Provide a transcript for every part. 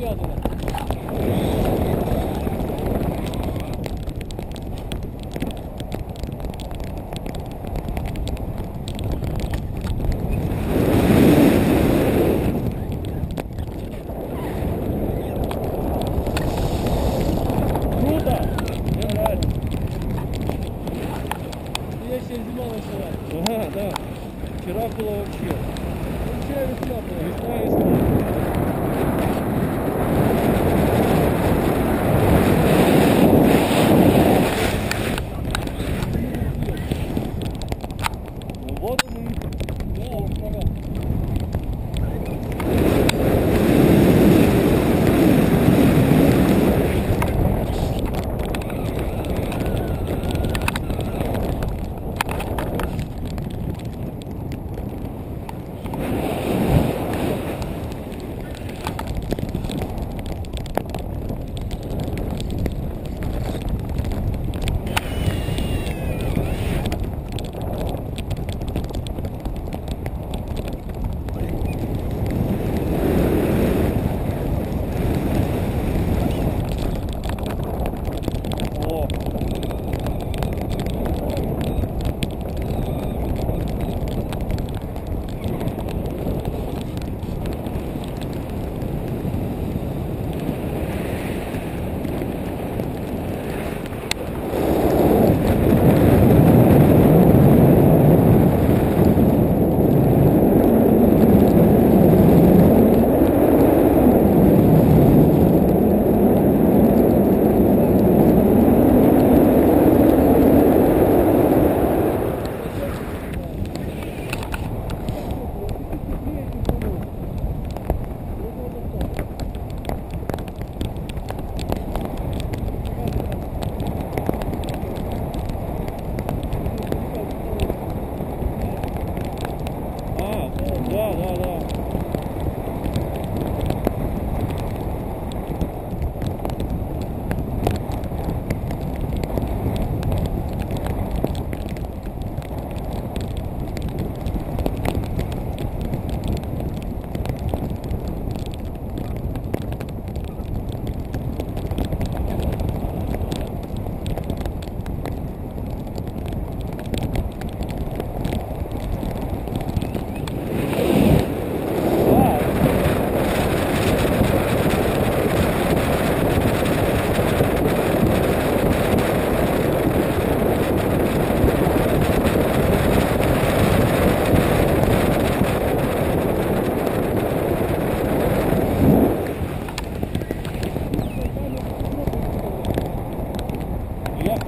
говядина. Круто! Мне нравится. Я еще зима началась. Ага, да. Вчера было вообще. Вчера весна была. Весна, весна.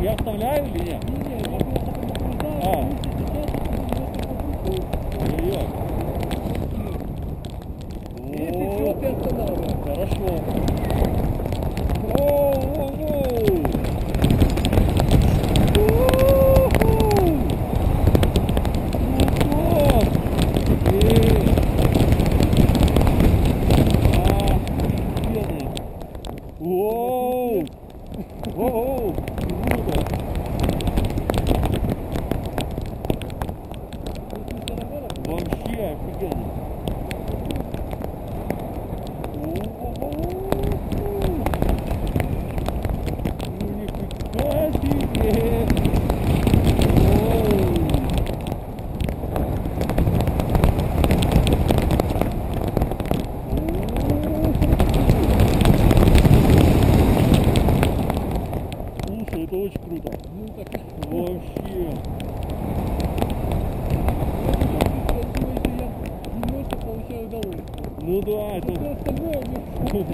Я, вставляю или нет? Не, я просто предупреждаю, А. если что, ты останавливаешь. Хорошо. Воу-воу-воу. У-ху. Вообще офигенно. Это очень круто. Ну так, Вообще. Удовольствие. Ну да, это остальное мне